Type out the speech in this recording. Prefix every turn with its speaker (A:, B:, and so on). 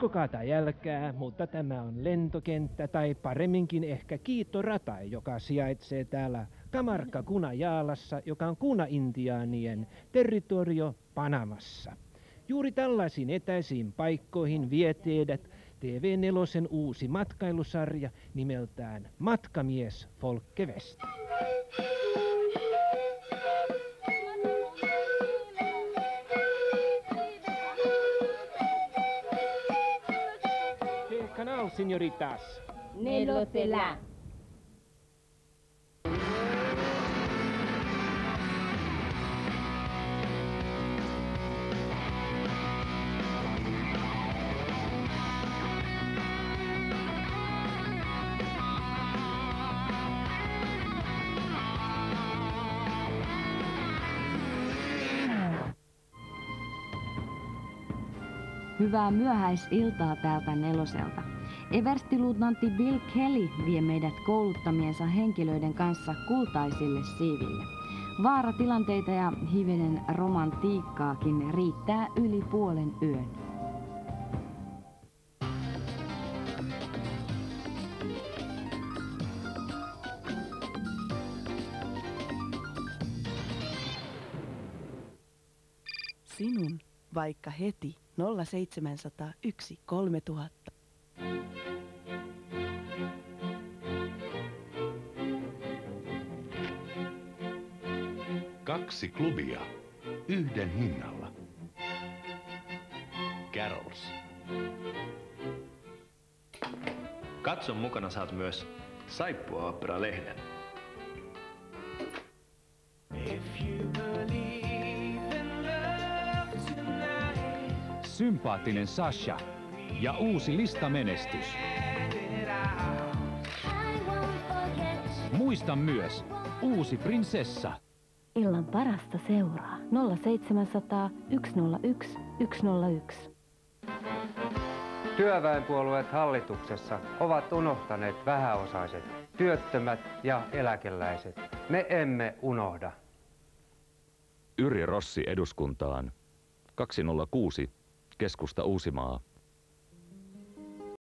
A: Uskokaa tai älkää, mutta tämä on lentokenttä tai paremminkin ehkä kiittorata, joka sijaitsee täällä Kamarka Kunajaalassa, joka on Kuna-Intiaanien territorio Panamassa. Juuri tällaisiin etäisiin paikkoihin vie teidät TV4 uusi matkailusarja nimeltään Matkamies Folke West. canal, señoritas.
B: Nelo Cela.
C: Hyvää myöhäisiltaa täältä neloselta. Everstiluutnantti Bill Kelly vie meidät kouluttamiensa henkilöiden kanssa kultaisille siiville. Vaaratilanteita ja hivenen romantiikkaakin riittää yli puolen yön.
D: Sinun, vaikka heti 0701 3000.
E: Kaksi klubia yhden hinnalla. Carols.
F: Katson mukana saat myös Saippua
G: Sympaattinen Sasha ja uusi listamenestys. Muista myös uusi prinsessa.
C: Illan parasta seuraa 0700 101 101.
H: Työväenpuolueet hallituksessa ovat unohtaneet vähäosaiset, työttömät ja eläkeläiset. Me emme unohda.
I: Yrjö Rossi eduskuntaan. 206. Keskusta Uusimaa.